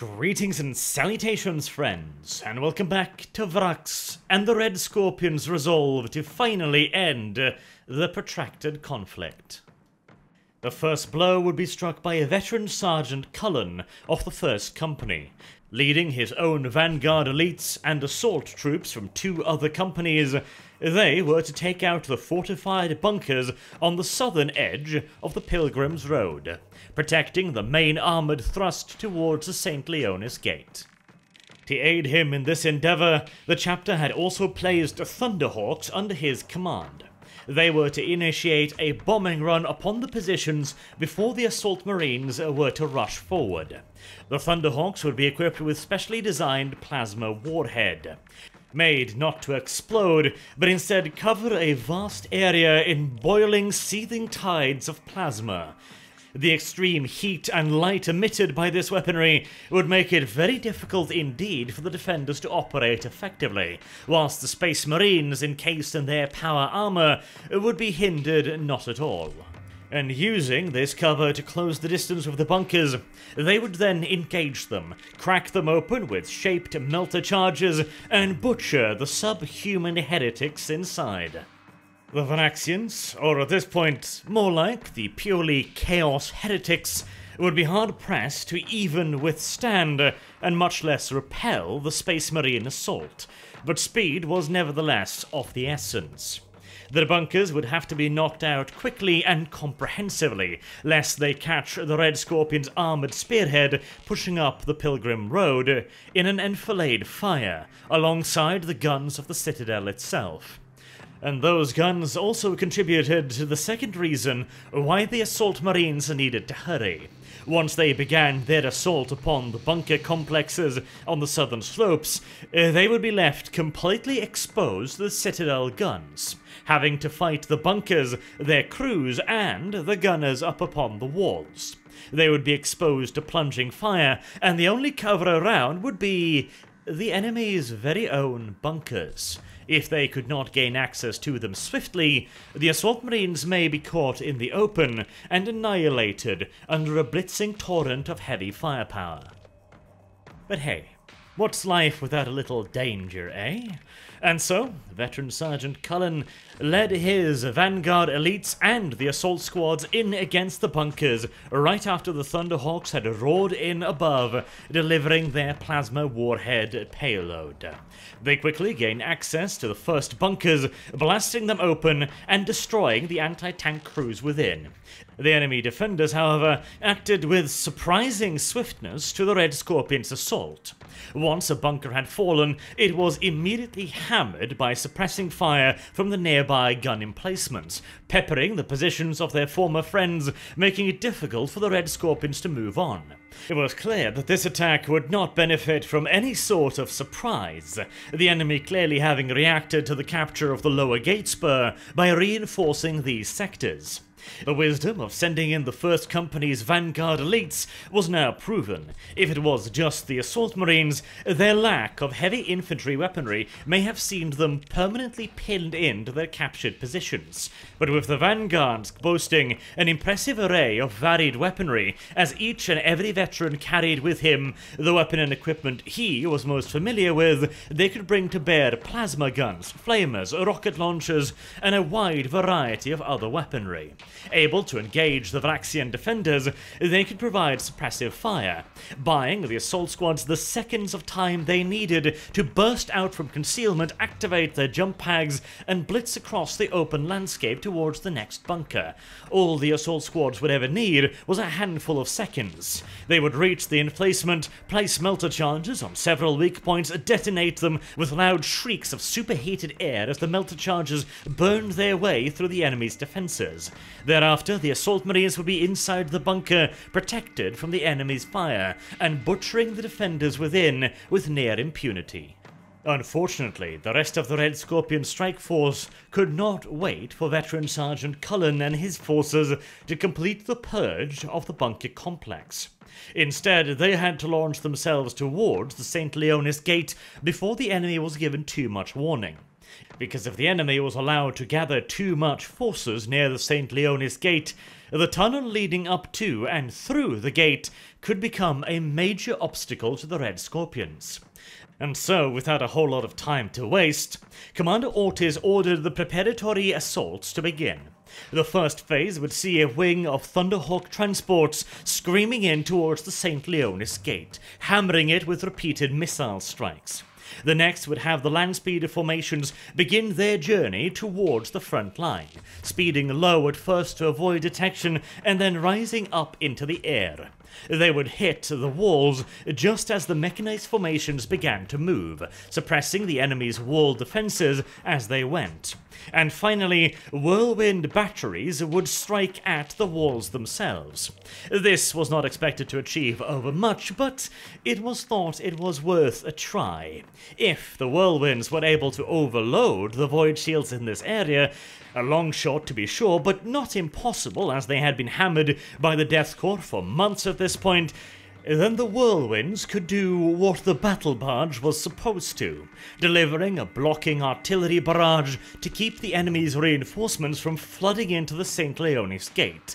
Greetings and salutations, friends, and welcome back to Vraks and the Red Scorpion's resolve to finally end the protracted conflict. The first blow would be struck by a veteran Sergeant Cullen of the 1st Company, leading his own vanguard elites and assault troops from two other companies. They were to take out the fortified bunkers on the southern edge of the Pilgrim's Road, protecting the main armoured thrust towards the St. Leonis Gate. To aid him in this endeavour, the chapter had also placed Thunderhawks under his command. They were to initiate a bombing run upon the positions before the assault marines were to rush forward. The Thunderhawks would be equipped with specially designed plasma warhead. Made not to explode, but instead cover a vast area in boiling, seething tides of plasma. The extreme heat and light emitted by this weaponry would make it very difficult indeed for the defenders to operate effectively, whilst the Space Marines, encased in their power armour, would be hindered not at all. And using this cover to close the distance with the bunkers, they would then engage them, crack them open with shaped melter charges, and butcher the subhuman heretics inside. The Vraksians, or at this point, more like the purely Chaos Heretics, would be hard pressed to even withstand, and much less repel, the Space Marine assault, but speed was nevertheless of the essence. The bunkers would have to be knocked out quickly and comprehensively, lest they catch the Red Scorpion's armoured spearhead pushing up the Pilgrim Road in an enfilade fire, alongside the guns of the Citadel itself. And those guns also contributed to the second reason why the assault marines needed to hurry. Once they began their assault upon the bunker complexes on the southern slopes, eh, they would be left completely exposed to the Citadel guns, having to fight the bunkers, their crews, and the gunners up upon the walls. They would be exposed to plunging fire, and the only cover around would be the enemy's very own bunkers. If they could not gain access to them swiftly, the assault marines may be caught in the open and annihilated under a blitzing torrent of heavy firepower. But hey, what's life without a little danger, eh? And so, veteran Sergeant Cullen led his vanguard elites and the assault squads in against the bunkers right after the Thunderhawks had roared in above, delivering their plasma warhead payload. They quickly gained access to the first bunkers, blasting them open and destroying the anti-tank crews within. The enemy defenders, however, acted with surprising swiftness to the Red Scorpion's assault. Once a bunker had fallen, it was immediately hammered by suppressing fire from the nearby gun emplacements, peppering the positions of their former friends, making it difficult for the Red Scorpions to move on. It was clear that this attack would not benefit from any sort of surprise, the enemy clearly having reacted to the capture of the lower gate spur by reinforcing these sectors. The wisdom of sending in the first company's vanguard elites was now proven. If it was just the assault marines, their lack of heavy infantry weaponry may have seen them permanently pinned into their captured positions. But with the vanguards boasting an impressive array of varied weaponry, as each and every veteran carried with him the weapon and equipment he was most familiar with, they could bring to bear plasma guns, flamers, rocket launchers, and a wide variety of other weaponry. Able to engage the Vraksian defenders, they could provide suppressive fire, buying the assault squads the seconds of time they needed to burst out from concealment, activate their jump pads, and blitz across the open landscape towards the next bunker. All the assault squads would ever need was a handful of seconds. They would reach the emplacement, place melter charges on several weak points, detonate them with loud shrieks of superheated air as the melter charges burned their way through the enemy's defenses. Thereafter, the assault marines would be inside the bunker, protected from the enemy's fire, and butchering the defenders within with near impunity. Unfortunately, the rest of the Red Scorpion strike force could not wait for veteran Sergeant Cullen and his forces to complete the purge of the bunker complex. Instead, they had to launch themselves towards the St. Leonis Gate before the enemy was given too much warning. Because if the enemy was allowed to gather too much forces near the St. Leonis Gate, the tunnel leading up to and through the gate could become a major obstacle to the Red Scorpions. And so, without a whole lot of time to waste, Commander Ortiz ordered the preparatory assaults to begin. The first phase would see a wing of Thunderhawk transports screaming in towards the St. Leonis Gate, hammering it with repeated missile strikes. The next would have the land speeder formations begin their journey towards the front line, speeding low at first to avoid detection and then rising up into the air. They would hit the walls just as the mechanized formations began to move, suppressing the enemy's wall defenses as they went. And finally, whirlwind batteries would strike at the walls themselves. This was not expected to achieve overmuch, but it was thought it was worth a try. If the whirlwinds were able to overload the void shields in this area, a long shot to be sure, but not impossible as they had been hammered by the Death Korps for months at this point, then the whirlwinds could do what the battle barge was supposed to, delivering a blocking artillery barrage to keep the enemy's reinforcements from flooding into the St. Leonis gate.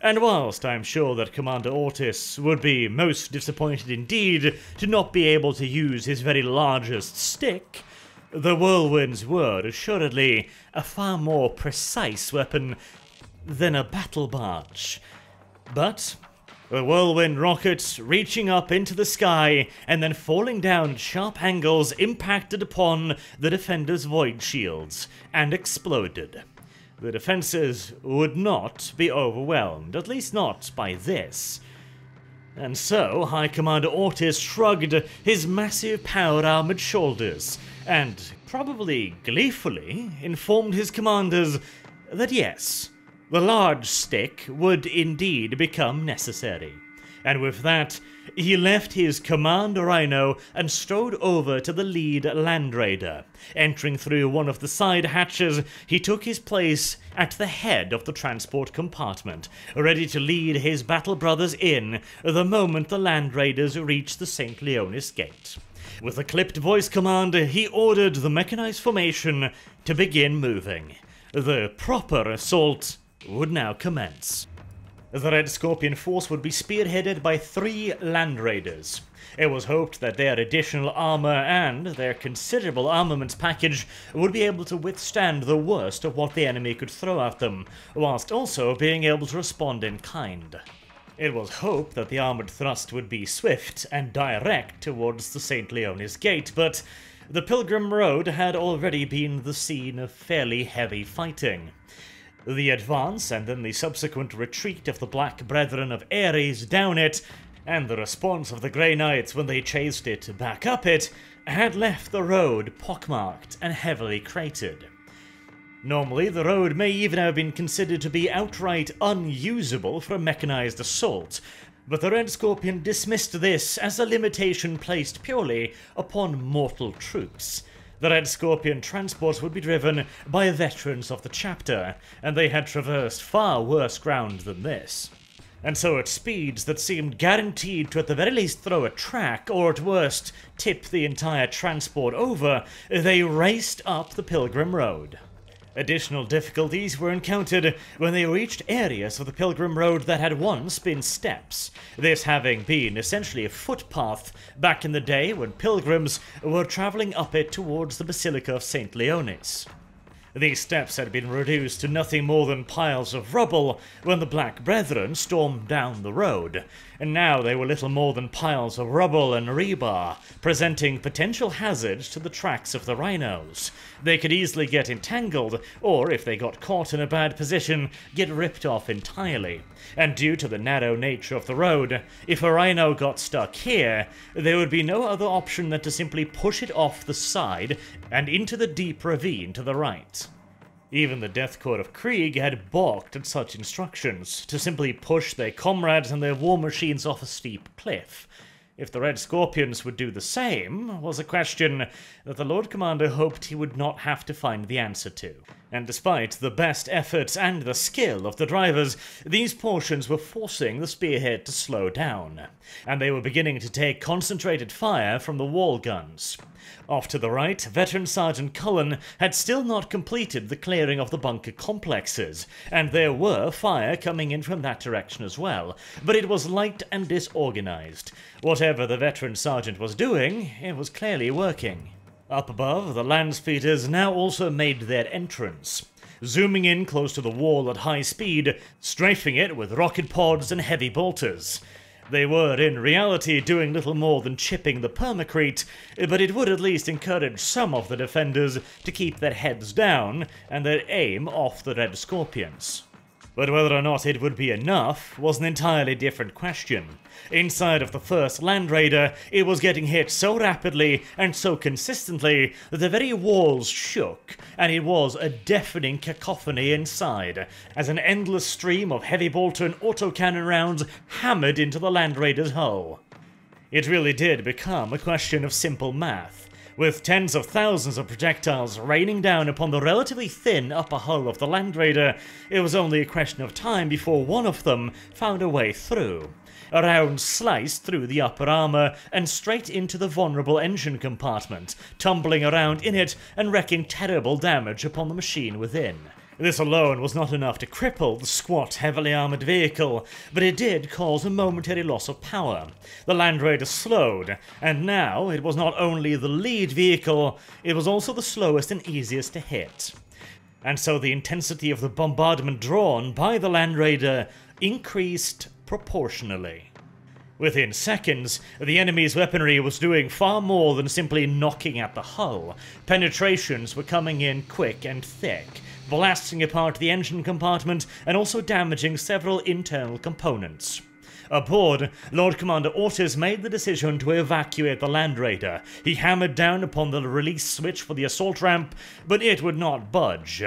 And whilst I'm sure that Commander Ortis would be most disappointed indeed to not be able to use his very largest stick, the whirlwinds were assuredly a far more precise weapon than a battle barge. But the whirlwind rockets reaching up into the sky and then falling down at sharp angles impacted upon the defenders' void shields and exploded. The defenses would not be overwhelmed, at least not by this. And so High Commander Ortiz shrugged his massive power armored shoulders and, probably gleefully, informed his commanders that yes, the large stick would indeed become necessary. And with that, he left his command rhino and strode over to the lead Land Raider. Entering through one of the side hatches, he took his place at the head of the transport compartment, ready to lead his battle brothers in the moment the Land Raiders reached the St. Leonis Gate. With a clipped voice command, he ordered the mechanized formation to begin moving. The proper assault would now commence. The Red Scorpion force would be spearheaded by three Land Raiders. It was hoped that their additional armor and their considerable armaments package would be able to withstand the worst of what the enemy could throw at them, whilst also being able to respond in kind. It was hoped that the armored thrust would be swift and direct towards the St. Leonis Gate, but the Pilgrim Road had already been the scene of fairly heavy fighting. The advance and then the subsequent retreat of the Black Brethren of Ares down it, and the response of the Grey Knights when they chased it back up it, had left the road pockmarked and heavily cratered. Normally, the road may even have been considered to be outright unusable for a mechanized assault, but the Red Scorpion dismissed this as a limitation placed purely upon mortal troops. The Red Scorpion transports would be driven by veterans of the chapter, and they had traversed far worse ground than this. And so at speeds that seemed guaranteed to at the very least throw a track, or at worst tip the entire transport over, they raced up the Pilgrim Road. Additional difficulties were encountered when they reached areas of the Pilgrim Road that had once been steps, this having been essentially a footpath back in the day when pilgrims were travelling up it towards the Basilica of St. Leonis. These steps had been reduced to nothing more than piles of rubble when the Black Brethren stormed down the road, and now they were little more than piles of rubble and rebar, presenting potential hazards to the tracks of the rhinos. They could easily get entangled, or if they got caught in a bad position, get ripped off entirely. And due to the narrow nature of the road, if a rhino got stuck here, there would be no other option than to simply push it off the side and into the deep ravine to the right. Even the Death Korps of Krieg had balked at such instructions, to simply push their comrades and their war machines off a steep cliff. If the Red Scorpions would do the same was a question that the Lord Commander hoped he would not have to find the answer to. And despite the best efforts and the skill of the drivers, these portions were forcing the spearhead to slow down, and they were beginning to take concentrated fire from the wall guns. Off to the right, Veteran Sergeant Cullen had still not completed the clearing of the bunker complexes, and there were fire coming in from that direction as well, but it was light and disorganized. Whatever the Veteran Sergeant was doing, it was clearly working. Up above, the land speeders now also made their entrance zooming in close to the wall at high speed, strafing it with rocket pods and heavy bolters. They were, in reality, doing little more than chipping the permacrete, but it would at least encourage some of the defenders to keep their heads down and their aim off the Red Scorpions. But whether or not it would be enough was an entirely different question. Inside of the first Land Raider, it was getting hit so rapidly and so consistently that the very walls shook, and it was a deafening cacophony inside, as an endless stream of heavy bolter and autocannon rounds hammered into the Land Raider's hull. It really did become a question of simple math with tens of thousands of projectiles raining down upon the relatively thin upper hull of the Land Raider, it was only a question of time before one of them found a way through. A round sliced through the upper armour and straight into the vulnerable engine compartment, tumbling around in it and wreaking terrible damage upon the machine within. This alone was not enough to cripple the squat, heavily armoured vehicle, but it did cause a momentary loss of power. The Land Raider slowed, and now it was not only the lead vehicle, it was also the slowest and easiest to hit. And so the intensity of the bombardment drawn by the Land Raider increased proportionally. Within seconds, the enemy's weaponry was doing far more than simply knocking at the hull. Penetrations were coming in quick and thick, blasting apart the engine compartment and also damaging several internal components. Aboard, Lord Commander Ortis made the decision to evacuate the Land Raider. He hammered down upon the release switch for the assault ramp, but it would not budge.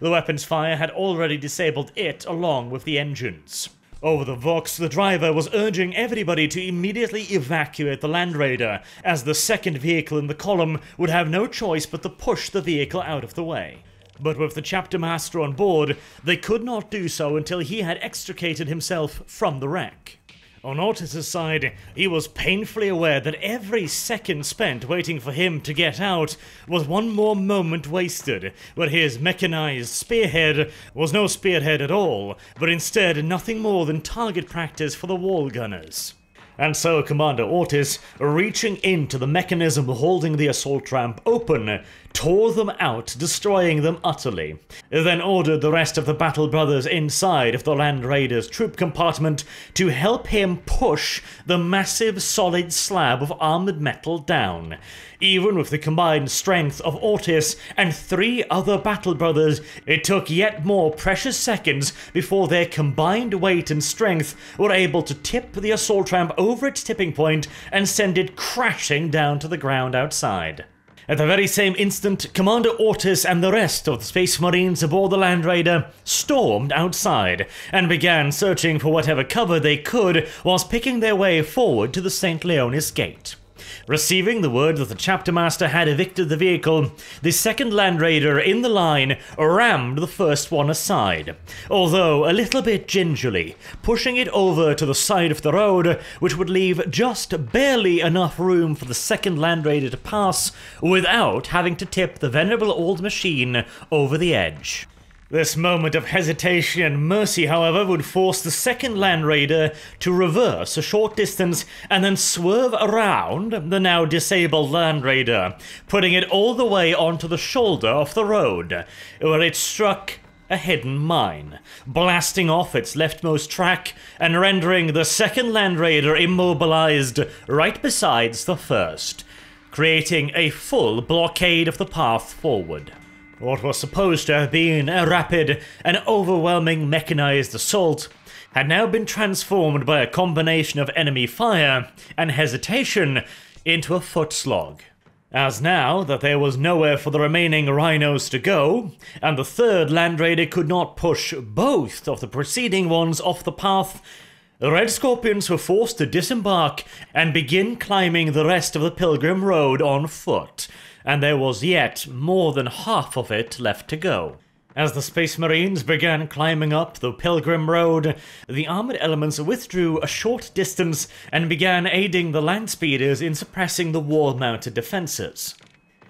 The weapon's fire had already disabled it along with the engines. Over the Vox, the driver was urging everybody to immediately evacuate the Land Raider, as the second vehicle in the column would have no choice but to push the vehicle out of the way. But with the chapter master on board, they could not do so until he had extricated himself from the wreck. On Ortis's side, he was painfully aware that every second spent waiting for him to get out was one more moment wasted, where his mechanized spearhead was no spearhead at all, but instead nothing more than target practice for the wall gunners. And so Commander Ortis, reaching into the mechanism holding the assault ramp open, tore them out, destroying them utterly. Then ordered the rest of the Battle Brothers inside of the Land Raiders troop compartment to help him push the massive solid slab of armored metal down. Even with the combined strength of Ortis and three other Battle Brothers, it took yet more precious seconds before their combined weight and strength were able to tip the assault ramp over its tipping point and send it crashing down to the ground outside. At the very same instant, Commander Ortis and the rest of the Space Marines aboard the Land Raider stormed outside and began searching for whatever cover they could whilst picking their way forward to the St. Leonis Gate. Receiving the word that the chapter master had evicted the vehicle, the second Land Raider in the line rammed the first one aside, although a little bit gingerly, pushing it over to the side of the road, which would leave just barely enough room for the second Land Raider to pass without having to tip the venerable old machine over the edge. This moment of hesitation and mercy, however, would force the second Land Raider to reverse a short distance and then swerve around the now disabled Land Raider, putting it all the way onto the shoulder of the road, where it struck a hidden mine, blasting off its leftmost track and rendering the second Land Raider immobilized right besides the first, creating a full blockade of the path forward. What was supposed to have been a rapid and overwhelming mechanized assault had now been transformed by a combination of enemy fire and hesitation into a foot slog. As now that there was nowhere for the remaining rhinos to go, and the third Land Raider could not push both of the preceding ones off the path, the Red Scorpions were forced to disembark and begin climbing the rest of the Pilgrim Road on foot, and there was yet more than half of it left to go. As the Space Marines began climbing up the Pilgrim Road, the armored elements withdrew a short distance and began aiding the land speeders in suppressing the wall mounted defenses.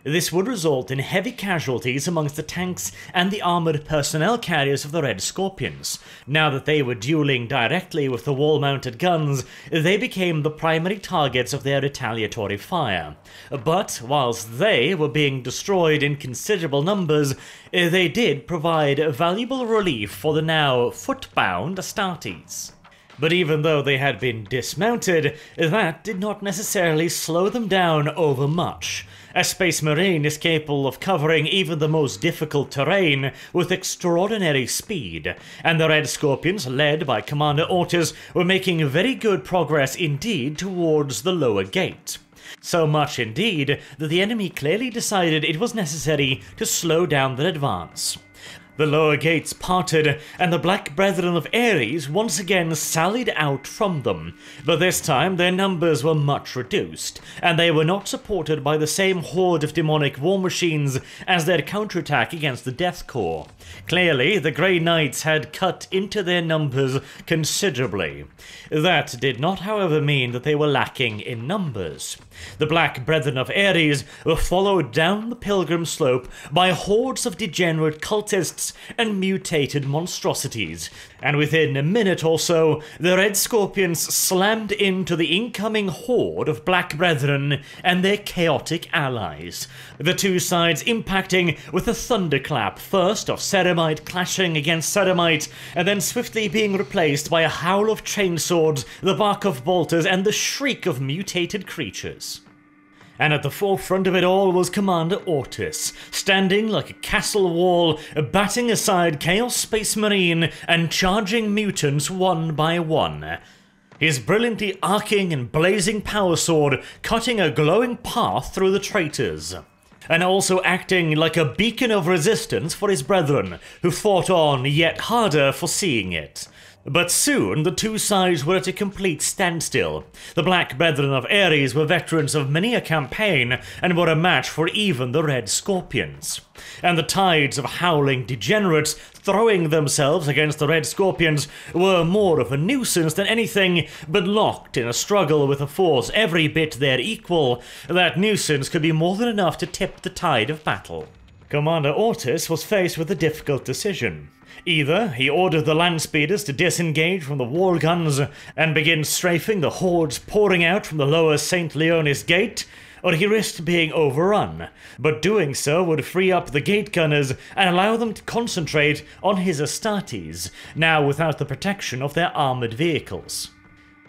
This would result in heavy casualties amongst the tanks and the armoured personnel carriers of the Red Scorpions. Now that they were dueling directly with the wall mounted guns, they became the primary targets of their retaliatory fire. But whilst they were being destroyed in considerable numbers, they did provide valuable relief for the now footbound Astartes. But even though they had been dismounted, that did not necessarily slow them down overmuch. A Space Marine is capable of covering even the most difficult terrain with extraordinary speed, and the Red Scorpions, led by Commander Ortis, were making very good progress indeed towards the lower gate. So much indeed that the enemy clearly decided it was necessary to slow down their advance. The lower gates parted, and the Black Brethren of Ares once again sallied out from them, but this time their numbers were much reduced, and they were not supported by the same horde of demonic war machines as their counterattack against the Death Korps. Clearly, the Grey Knights had cut into their numbers considerably. That did not, however, mean that they were lacking in numbers. The Black Brethren of Ares were followed down the pilgrim slope by hordes of degenerate cultists and mutated monstrosities, and within a minute or so, the Red Scorpions slammed into the incoming horde of Black Brethren and their chaotic allies. The two sides impacting with a thunderclap, first of Ceramite clashing against Ceramite, and then swiftly being replaced by a howl of chainswords, the bark of bolters, and the shriek of mutated creatures. And at the forefront of it all was Commander Ortis, standing like a castle wall, batting aside Chaos Space Marine and charging mutants one by one. His brilliantly arcing and blazing power sword cutting a glowing path through the traitors. And also acting like a beacon of resistance for his brethren, who fought on yet harder for seeing it. But soon the two sides were at a complete standstill. The Black Brethren of Ares were veterans of many a campaign and were a match for even the Red Scorpions. And the tides of howling degenerates throwing themselves against the Red Scorpions were more of a nuisance than anything, but locked in a struggle with a force every bit their equal, that nuisance could be more than enough to tip the tide of battle. Commander Ortis was faced with a difficult decision. Either he ordered the land speeders to disengage from the wall guns and begin strafing the hordes pouring out from the lower St. Leonis gate, or he risked being overrun, but doing so would free up the gate gunners and allow them to concentrate on his Astartes, now without the protection of their armoured vehicles.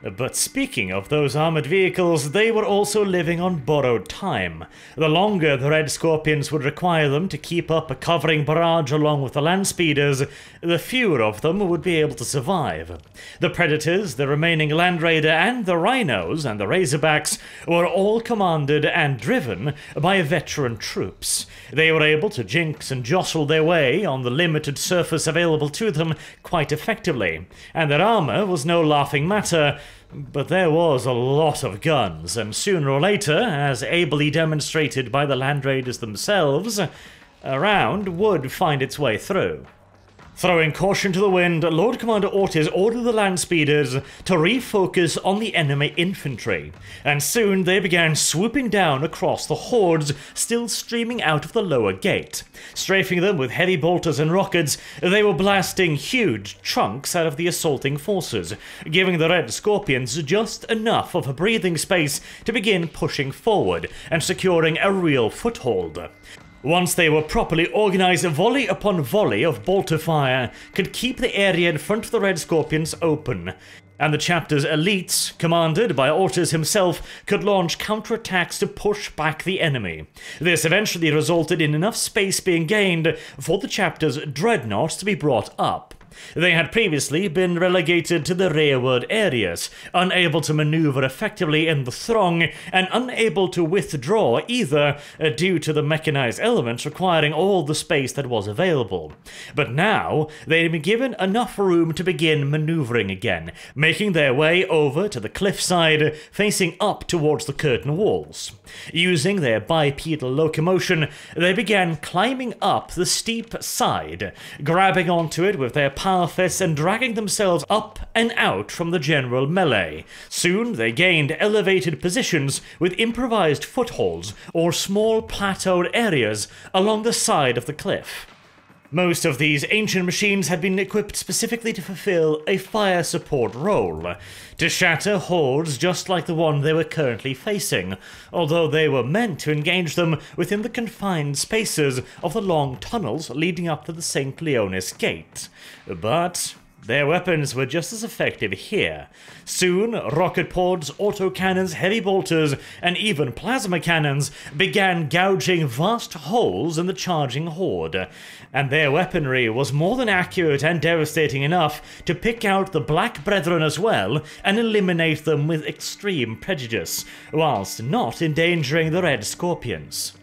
But speaking of those armoured vehicles, they were also living on borrowed time. The longer the Red Scorpions would require them to keep up a covering barrage along with the land speeders, the fewer of them would be able to survive. The Predators, the remaining Land Raider, and the Rhinos and the Razorbacks were all commanded and driven by veteran troops. They were able to jinx and jostle their way on the limited surface available to them quite effectively, and their armour was no laughing matter but there was a lot of guns, and sooner or later, as ably demonstrated by the Land Raiders themselves, a round would find its way through. Throwing caution to the wind, Lord Commander Ortiz ordered the land speeders to refocus on the enemy infantry, and soon they began swooping down across the hordes still streaming out of the lower gate. Strafing them with heavy bolters and rockets, they were blasting huge chunks out of the assaulting forces, giving the Red Scorpions just enough of a breathing space to begin pushing forward and securing a real foothold. Once they were properly organized, volley upon volley of bolter fire could keep the area in front of the Red Scorpions open, and the chapter's elites, commanded by Ortis himself, could launch counterattacks to push back the enemy. This eventually resulted in enough space being gained for the chapter's dreadnoughts to be brought up. They had previously been relegated to the rearward areas, unable to maneuver effectively in the throng, and unable to withdraw either uh, due to the mechanized elements requiring all the space that was available. But now, they had been given enough room to begin maneuvering again, making their way over to the cliffside, facing up towards the curtain walls. Using their bipedal locomotion, they began climbing up the steep side, grabbing onto it with their and dragging themselves up and out from the general melee. Soon they gained elevated positions with improvised footholds or small plateaued areas along the side of the cliff. Most of these ancient machines had been equipped specifically to fulfill a fire support role, to shatter hordes just like the one they were currently facing, although they were meant to engage them within the confined spaces of the long tunnels leading up to the St. Leonis Gate. But their weapons were just as effective here. Soon, rocket pods, autocannons, heavy bolters, and even plasma cannons began gouging vast holes in the charging horde, and their weaponry was more than accurate and devastating enough to pick out the Black Brethren as well and eliminate them with extreme prejudice, whilst not endangering the Red Scorpions.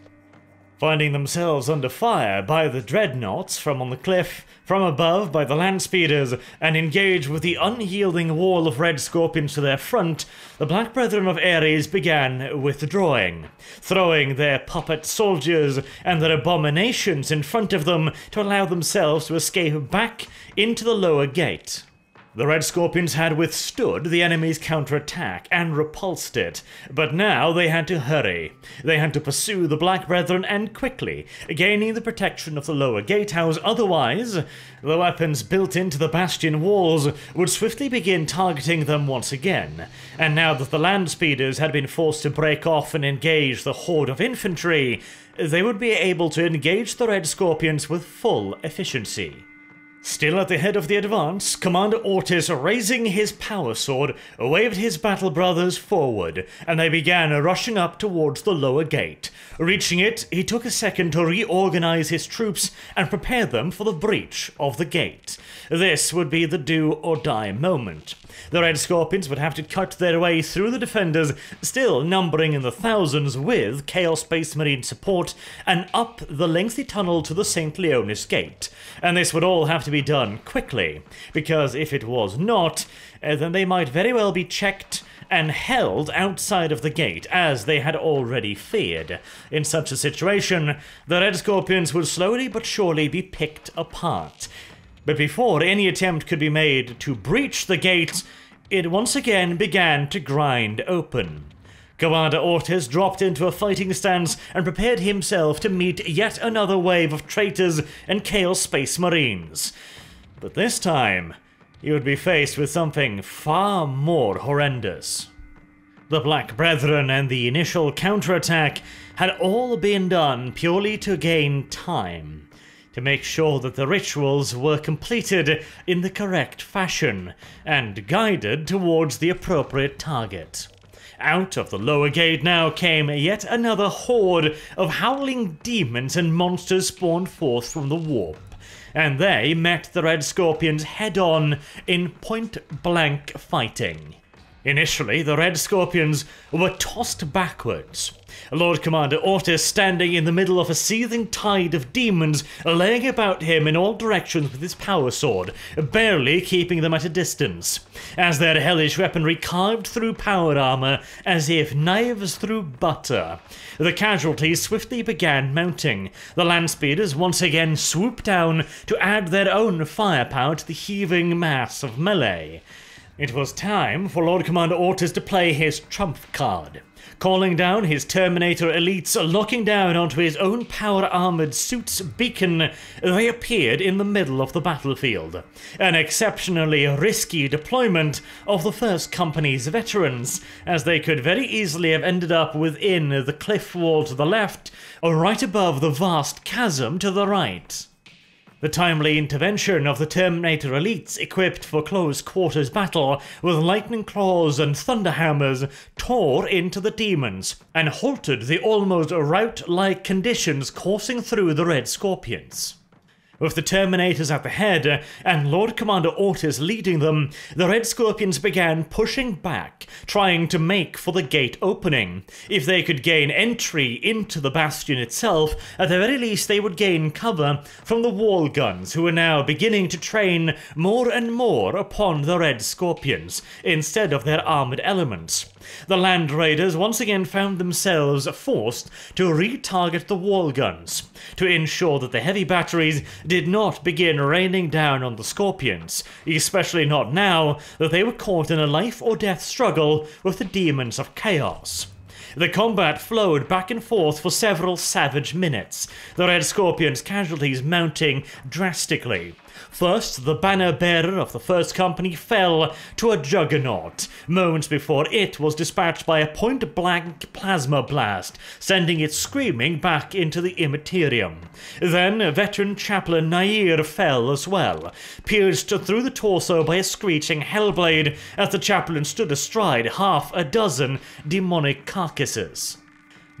Finding themselves under fire by the dreadnoughts from on the cliff, from above by the land speeders, and engaged with the unyielding wall of red scorpions to their front, the Black Brethren of Ares began withdrawing, throwing their puppet soldiers and their abominations in front of them to allow themselves to escape back into the lower gate. The Red Scorpions had withstood the enemy's counterattack and repulsed it, but now they had to hurry. They had to pursue the Black Brethren and quickly, gaining the protection of the lower gatehouse, otherwise, the weapons built into the bastion walls would swiftly begin targeting them once again. And now that the land speeders had been forced to break off and engage the horde of infantry, they would be able to engage the Red Scorpions with full efficiency. Still at the head of the advance, Commander Ortis, raising his power sword, waved his battle brothers forward, and they began rushing up towards the lower gate. Reaching it, he took a second to reorganize his troops and prepare them for the breach of the gate. This would be the do or die moment. The Red Scorpions would have to cut their way through the defenders, still numbering in the thousands with Chaos Space Marine support, and up the lengthy tunnel to the St. Leonis Gate. And this would all have to be done quickly, because if it was not, uh, then they might very well be checked and held outside of the gate, as they had already feared. In such a situation, the Red Scorpions would slowly but surely be picked apart. But before any attempt could be made to breach the gate, it once again began to grind open. Commander Ortis dropped into a fighting stance and prepared himself to meet yet another wave of traitors and Chaos Space Marines. But this time, he would be faced with something far more horrendous. The Black Brethren and the initial counterattack had all been done purely to gain time, to make sure that the rituals were completed in the correct fashion and guided towards the appropriate target. Out of the lower gate now came yet another horde of howling demons and monsters spawned forth from the warp, and they met the Red Scorpions head on in point blank fighting. Initially, the Red Scorpions were tossed backwards. Lord Commander Ortis standing in the middle of a seething tide of demons, laying about him in all directions with his power sword, barely keeping them at a distance, as their hellish weaponry carved through power armor as if knives through butter. The casualties swiftly began mounting. The land speeders once again swooped down to add their own firepower to the heaving mass of melee. It was time for Lord Commander Ortis to play his trump card. Calling down his Terminator elites, locking down onto his own power armored suit's beacon, they appeared in the middle of the battlefield. An exceptionally risky deployment of the First Company's veterans, as they could very easily have ended up within the cliff wall to the left, or right above the vast chasm to the right. The timely intervention of the Terminator elites equipped for close quarters battle with lightning claws and thunder hammers tore into the demons and halted the almost rout like conditions coursing through the Red Scorpions. With the Terminators at the head uh, and Lord Commander Ortis leading them, the Red Scorpions began pushing back, trying to make for the gate opening. If they could gain entry into the bastion itself, at the very least they would gain cover from the wall guns, who were now beginning to train more and more upon the Red Scorpions, instead of their armored elements. The land raiders once again found themselves forced to retarget the wall guns to ensure that the heavy batteries did not begin raining down on the Scorpions, especially not now that they were caught in a life or death struggle with the demons of chaos. The combat flowed back and forth for several savage minutes, the Red Scorpion's casualties mounting drastically. First, the banner bearer of the First Company fell to a juggernaut, moments before it was dispatched by a point blank plasma blast, sending it screaming back into the immaterium. Then, veteran chaplain Nair fell as well, pierced through the torso by a screeching hellblade as the chaplain stood astride half a dozen demonic carcasses.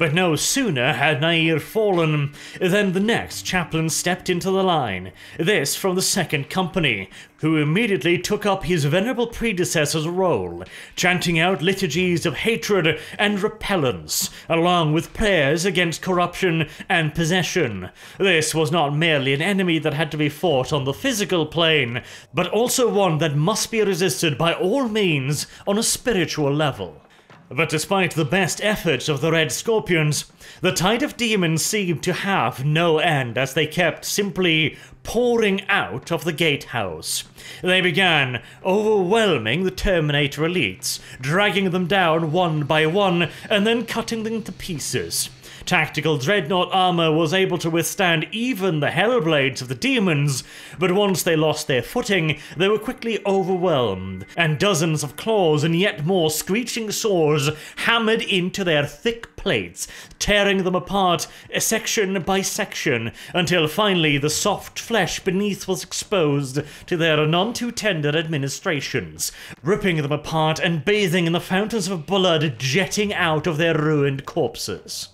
But no sooner had Nair fallen than the next chaplain stepped into the line, this from the second company, who immediately took up his venerable predecessor's role, chanting out liturgies of hatred and repellence, along with prayers against corruption and possession. This was not merely an enemy that had to be fought on the physical plane, but also one that must be resisted by all means on a spiritual level. But despite the best efforts of the Red Scorpions, the tide of demons seemed to have no end as they kept simply pouring out of the gatehouse. They began overwhelming the Terminator elites, dragging them down one by one, and then cutting them to pieces. Tactical dreadnought armor was able to withstand even the Hellblades of the demons, but once they lost their footing, they were quickly overwhelmed, and dozens of claws and yet more screeching saws hammered into their thick plates, tearing them apart eh, section by section, until finally the soft flesh beneath was exposed to their none too tender administrations, ripping them apart and bathing in the fountains of blood jetting out of their ruined corpses.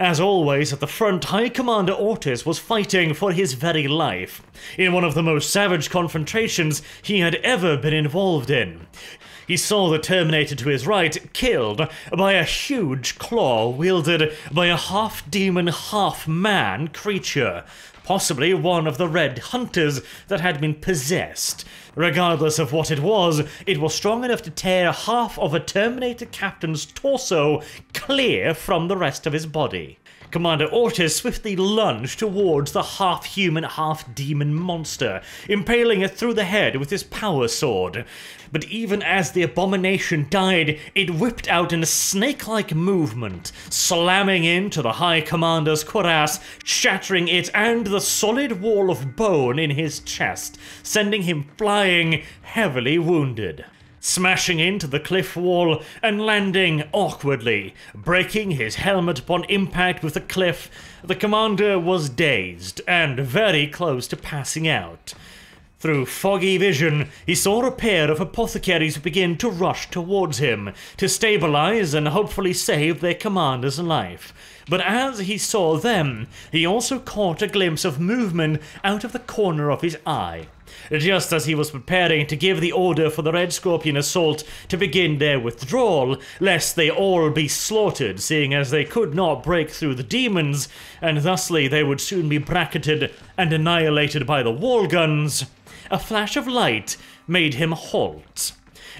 As always, at the front, High Commander Ortis was fighting for his very life, in one of the most savage confrontations he had ever been involved in. He saw the Terminator to his right killed by a huge claw wielded by a half demon, half man creature, possibly one of the Red Hunters that had been possessed. Regardless of what it was, it was strong enough to tear half of a Terminator captain's torso clear from the rest of his body. Commander Ortis swiftly lunged towards the half-human, half-demon monster, impaling it through the head with his power sword. But even as the abomination died, it whipped out in a snake-like movement, slamming into the High Commander's cuirass, shattering it and the solid wall of bone in his chest, sending him flying, heavily wounded smashing into the cliff wall and landing awkwardly, breaking his helmet upon impact with the cliff. The commander was dazed and very close to passing out. Through foggy vision, he saw a pair of apothecaries begin to rush towards him to stabilize and hopefully save their commander's life. But as he saw them, he also caught a glimpse of movement out of the corner of his eye. Just as he was preparing to give the order for the Red Scorpion assault to begin their withdrawal, lest they all be slaughtered, seeing as they could not break through the demons, and thusly they would soon be bracketed and annihilated by the wall guns, a flash of light made him halt.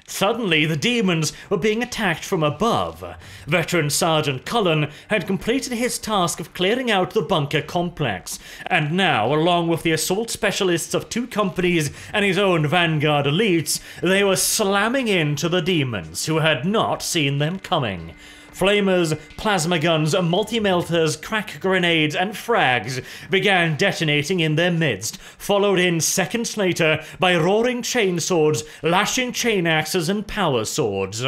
Suddenly, the demons were being attacked from above. Veteran Sergeant Cullen had completed his task of clearing out the bunker complex, and now, along with the assault specialists of two companies and his own vanguard elites, they were slamming into the demons, who had not seen them coming. Flamers, plasma guns, multi-melters, crack grenades, and frags began detonating in their midst, followed in seconds later by roaring chainswords, lashing chain axes, and power swords.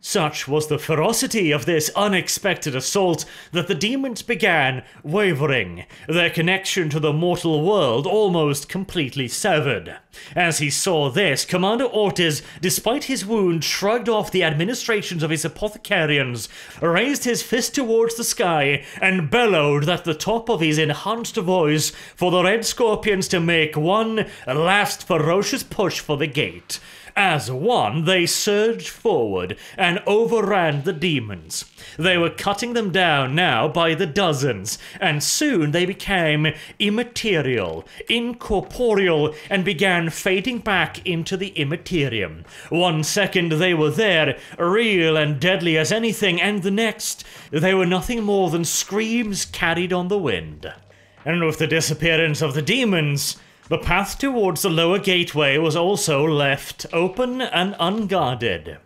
Such was the ferocity of this unexpected assault that the demons began wavering, their connection to the mortal world almost completely severed. As he saw this, Commander Ortiz, despite his wound, shrugged off the administrations of his apothecarians, raised his fist towards the sky, and bellowed at the top of his enhanced voice for the Red Scorpions to make one last ferocious push for the gate. As one, they surged forward and overran the demons. They were cutting them down now by the dozens, and soon they became immaterial, incorporeal, and began fading back into the immaterium. One second they were there, real and deadly as anything, and the next they were nothing more than screams carried on the wind. And with the disappearance of the demons, the path towards the lower gateway was also left open and unguarded.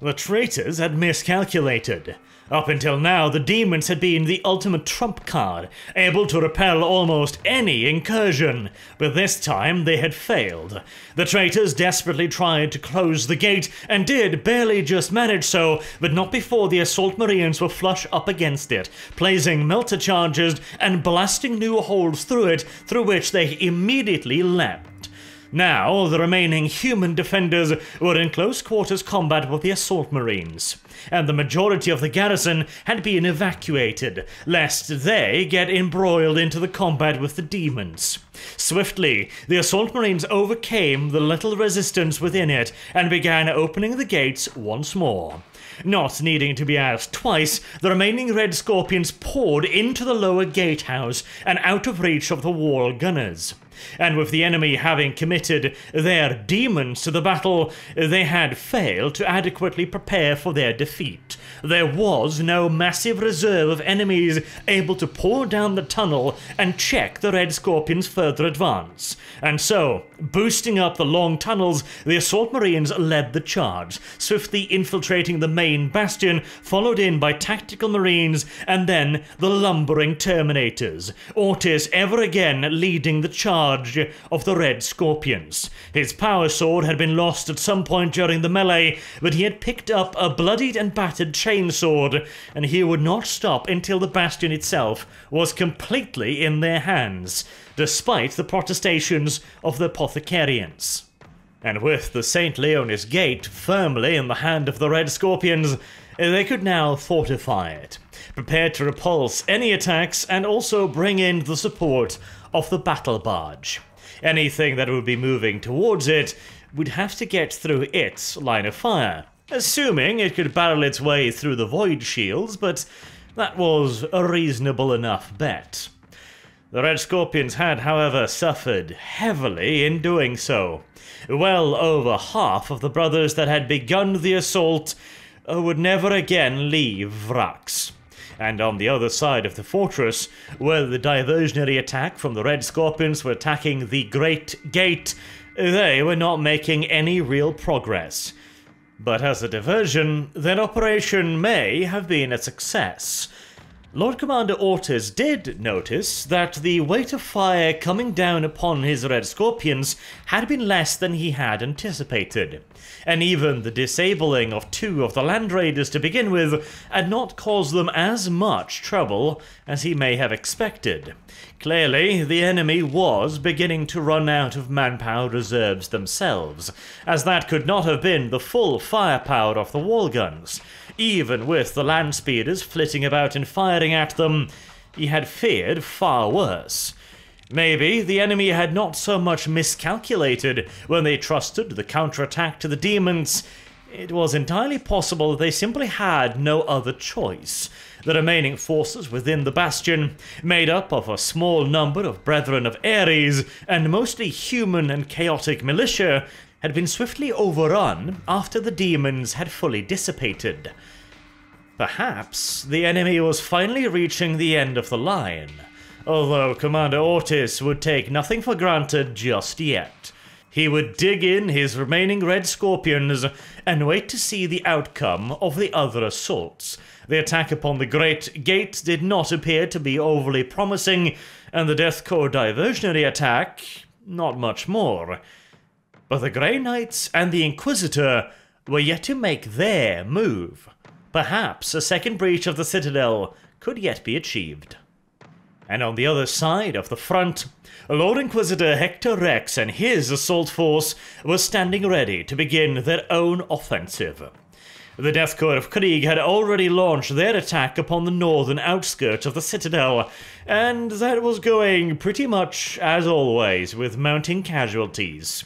The traitors had miscalculated. Up until now, the demons had been the ultimate trump card, able to repel almost any incursion, but this time they had failed. The traitors desperately tried to close the gate, and did barely just manage so, but not before the assault marines were flush up against it, placing melter charges and blasting new holes through it, through which they immediately leapt. Now, the remaining human defenders were in close quarters combat with the assault marines, and the majority of the garrison had been evacuated, lest they get embroiled into the combat with the demons. Swiftly, the assault marines overcame the little resistance within it and began opening the gates once more. Not needing to be asked twice, the remaining Red Scorpions poured into the lower gatehouse and out of reach of the wall gunners. And with the enemy having committed their demons to the battle, they had failed to adequately prepare for their defeat. There was no massive reserve of enemies able to pour down the tunnel and check the Red Scorpions' further advance. And so, boosting up the long tunnels, the assault marines led the charge, swiftly infiltrating the main bastion, followed in by tactical marines and then the lumbering terminators. Ortis ever again leading the charge of the Red Scorpions. His power sword had been lost at some point during the melee, but he had picked up a bloodied and battered chainsword, and he would not stop until the bastion itself was completely in their hands, despite the protestations of the Apothecarians. And with the St. Leonis Gate firmly in the hand of the Red Scorpions, they could now fortify it, prepared to repulse any attacks and also bring in the support of the battle barge. Anything that would be moving towards it would have to get through its line of fire, assuming it could barrel its way through the void shields, but that was a reasonable enough bet. The Red Scorpions had, however, suffered heavily in doing so. Well over half of the brothers that had begun the assault uh, would never again leave Vraks and on the other side of the fortress, where the diversionary attack from the Red Scorpions were attacking the Great Gate, they were not making any real progress. But as a diversion, their operation may have been a success. Lord Commander Ortiz did notice that the weight of fire coming down upon his Red Scorpions had been less than he had anticipated, and even the disabling of two of the Land Raiders to begin with had not caused them as much trouble as he may have expected. Clearly, the enemy was beginning to run out of manpower reserves themselves, as that could not have been the full firepower of the wall guns. Even with the land speeders flitting about and firing at them, he had feared far worse. Maybe the enemy had not so much miscalculated when they trusted the counterattack to the demons. It was entirely possible that they simply had no other choice. The remaining forces within the bastion, made up of a small number of Brethren of Ares and mostly human and chaotic militia, had been swiftly overrun after the demons had fully dissipated. Perhaps the enemy was finally reaching the end of the line, although Commander Ortis would take nothing for granted just yet. He would dig in his remaining Red Scorpions and wait to see the outcome of the other assaults. The attack upon the Great Gate did not appear to be overly promising, and the Death Korps diversionary attack, not much more. But the Grey Knights and the Inquisitor were yet to make their move. Perhaps a second breach of the Citadel could yet be achieved. And on the other side of the front, Lord Inquisitor Hector Rex and his assault force were standing ready to begin their own offensive. The Death Korps of Krieg had already launched their attack upon the northern outskirts of the citadel, and that was going pretty much as always, with mounting casualties.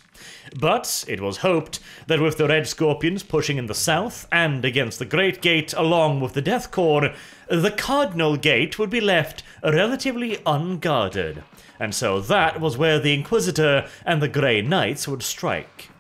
But it was hoped that with the Red Scorpions pushing in the south and against the Great Gate along with the Death Korps, the Cardinal Gate would be left relatively unguarded. And so that was where the Inquisitor and the Grey Knights would strike.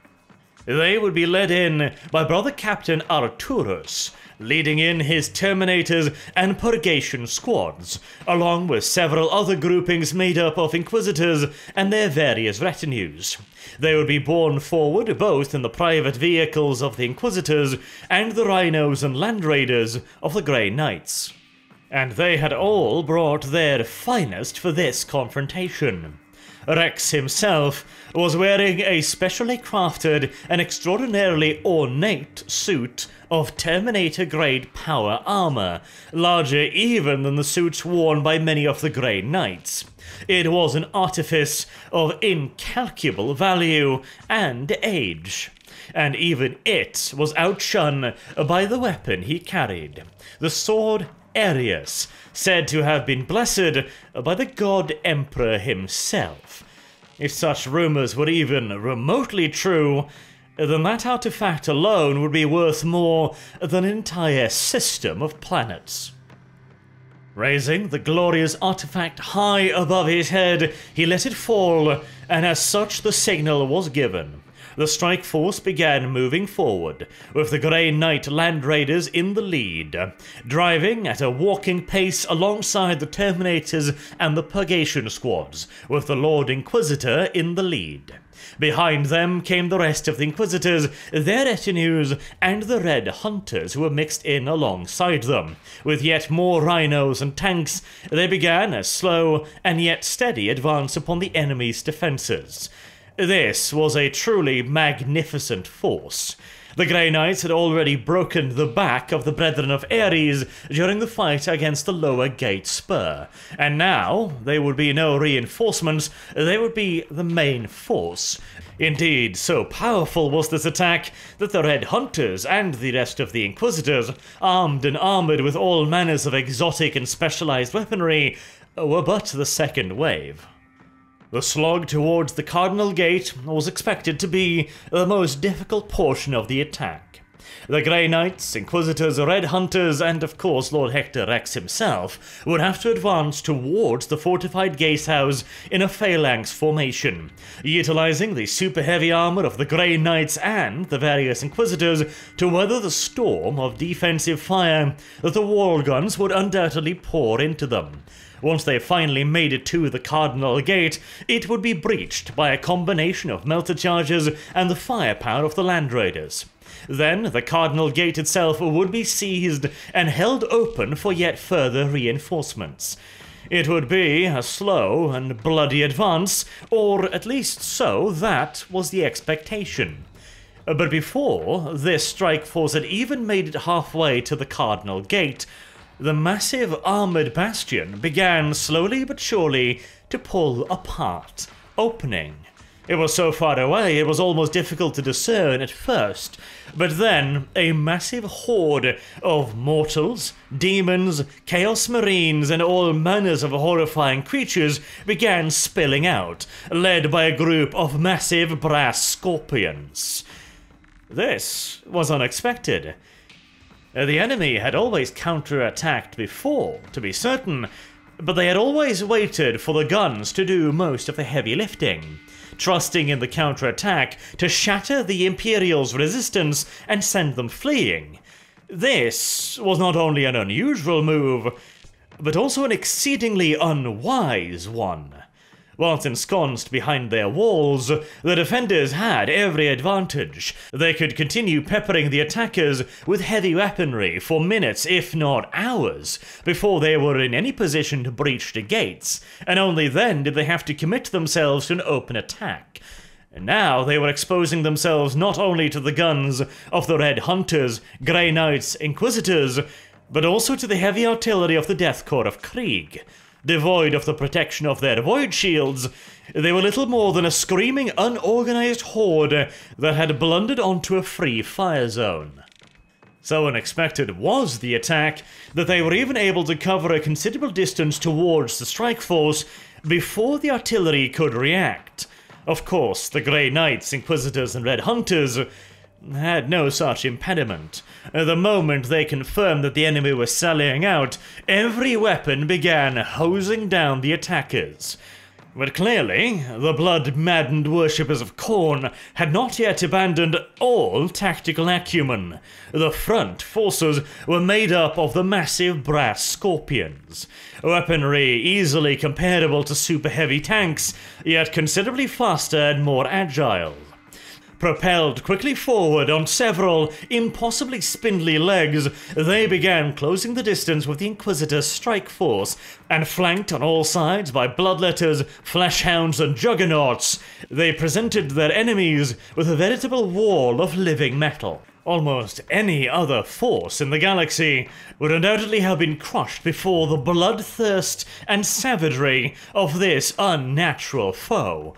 They would be led in by Brother Captain Arturus, leading in his Terminators and Purgation squads, along with several other groupings made up of Inquisitors and their various retinues. They would be borne forward both in the private vehicles of the Inquisitors and the Rhinos and Land Raiders of the Grey Knights. And they had all brought their finest for this confrontation. Rex himself was wearing a specially crafted and extraordinarily ornate suit of Terminator grade power armor, larger even than the suits worn by many of the Grey Knights. It was an artifice of incalculable value and age. And even it was outshone by the weapon he carried the sword Arius, said to have been blessed by the god emperor himself. If such rumors were even remotely true, then that artifact alone would be worth more than an entire system of planets. Raising the glorious artifact high above his head, he let it fall, and as such the signal was given the strike force began moving forward, with the Grey Knight Land Raiders in the lead, driving at a walking pace alongside the Terminators and the Purgation squads, with the Lord Inquisitor in the lead. Behind them came the rest of the Inquisitors, their retinues, and the Red Hunters who were mixed in alongside them. With yet more rhinos and tanks, they began a slow and yet steady advance upon the enemy's defences. This was a truly magnificent force. The Grey Knights had already broken the back of the Brethren of Ares during the fight against the lower gate spur, and now they would be no reinforcements, they would be the main force. Indeed, so powerful was this attack that the Red Hunters and the rest of the Inquisitors, armed and armoured with all manners of exotic and specialized weaponry, were but the second wave. The slog towards the Cardinal Gate was expected to be the most difficult portion of the attack. The Grey Knights, Inquisitors, Red Hunters, and of course Lord Hector Rex himself would have to advance towards the fortified gatehouse in a phalanx formation, utilizing the super heavy armor of the Grey Knights and the various Inquisitors to weather the storm of defensive fire that the wall guns would undoubtedly pour into them. Once they finally made it to the Cardinal Gate, it would be breached by a combination of melter charges and the firepower of the Land Raiders. Then the Cardinal Gate itself would be seized and held open for yet further reinforcements. It would be a slow and bloody advance, or at least so that was the expectation. But before this strike force had even made it halfway to the Cardinal Gate, the massive armoured bastion began slowly but surely to pull apart, opening. It was so far away it was almost difficult to discern at first, but then a massive horde of mortals, demons, chaos marines, and all manners of horrifying creatures began spilling out, led by a group of massive brass scorpions. This was unexpected. The enemy had always counterattacked before, to be certain, but they had always waited for the guns to do most of the heavy lifting, trusting in the counterattack to shatter the Imperial's resistance and send them fleeing. This was not only an unusual move, but also an exceedingly unwise one. Once ensconced behind their walls, the defenders had every advantage. They could continue peppering the attackers with heavy weaponry for minutes, if not hours, before they were in any position to breach the gates, and only then did they have to commit themselves to an open attack. Now they were exposing themselves not only to the guns of the Red Hunters, Grey Knights, Inquisitors, but also to the heavy artillery of the Death Korps of Krieg. Devoid of the protection of their void shields, they were little more than a screaming, unorganized horde that had blundered onto a free fire zone. So unexpected was the attack that they were even able to cover a considerable distance towards the strike force before the artillery could react. Of course, the Grey Knights, Inquisitors, and Red Hunters had no such impediment. The moment they confirmed that the enemy was sallying out, every weapon began hosing down the attackers. But clearly, the blood maddened worshippers of Khorne had not yet abandoned all tactical acumen. The front forces were made up of the massive brass scorpions, weaponry easily comparable to super heavy tanks, yet considerably faster and more agile propelled quickly forward on several impossibly spindly legs, they began closing the distance with the Inquisitor's strike force, and flanked on all sides by bloodletters, fleshhounds, and juggernauts, they presented their enemies with a veritable wall of living metal. Almost any other force in the galaxy would undoubtedly have been crushed before the bloodthirst and savagery of this unnatural foe.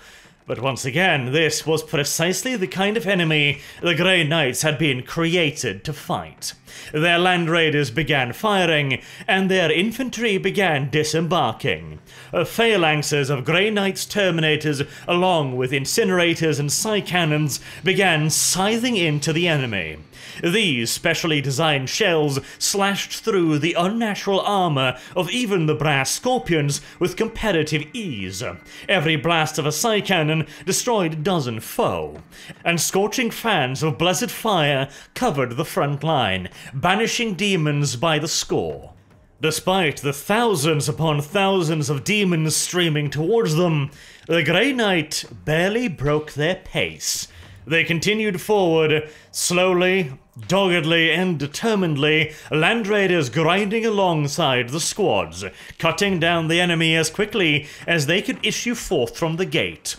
But once again, this was precisely the kind of enemy the Grey Knights had been created to fight. Their land raiders began firing, and their infantry began disembarking. Uh, phalanxes of Grey Knights Terminators, along with incinerators and psycannons, began scything into the enemy. These specially designed shells slashed through the unnatural armor of even the brass scorpions with comparative ease. Every blast of a psycannon destroyed a dozen foe, and scorching fans of blessed fire covered the front line, banishing demons by the score. Despite the thousands upon thousands of demons streaming towards them, the Grey Knight barely broke their pace. They continued forward, slowly, doggedly, and determinedly, land raiders grinding alongside the squads, cutting down the enemy as quickly as they could issue forth from the gate.